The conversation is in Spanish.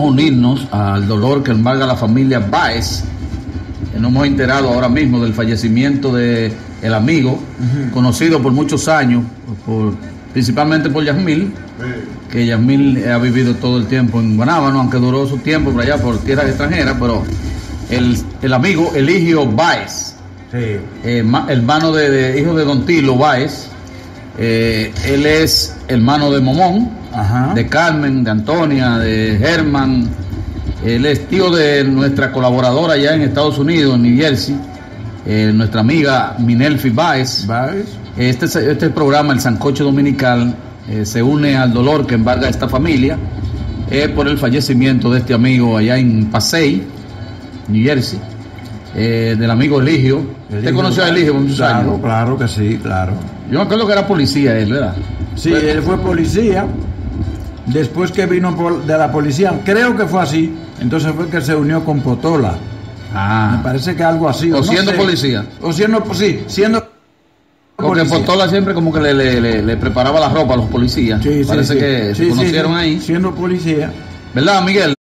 unirnos al dolor que embarga la familia Baez. Nos hemos enterado ahora mismo del fallecimiento de el amigo, conocido por muchos años, por, principalmente por Yasmil, que Yasmil ha vivido todo el tiempo en Guanábano, aunque duró su tiempo por allá por tierras extranjeras, pero el, el amigo Eligio Baez, eh, ma- hermano de, de- hijo de Don Tilo Baez, eh, él es hermano de Momón, Ajá. de Carmen, de Antonia, de Germán. Él es tío de nuestra colaboradora allá en Estados Unidos, en New Jersey, eh, nuestra amiga Minelfi Baez. Este, este programa, el Sancocho Dominical, eh, se une al dolor que embarga esta familia eh, por el fallecimiento de este amigo allá en Pasey, New Jersey, eh, del amigo Eligio. ¿Usted conoció a Eligio por muchos Claro, años? claro que sí, claro. Yo me acuerdo que era policía él, ¿verdad? Sí, él fue policía. Después que vino de la policía, creo que fue así. Entonces fue que se unió con Potola. Me Ah, parece que algo así. O no siendo sé. policía. O siendo, pues sí, siendo porque policía. Potola siempre como que le, le- le- le preparaba la ropa a los policías. Sí, sí, Parece sí. que Sí, se conocieron sí. ahí. Siendo policía. ¿Verdad, Miguel?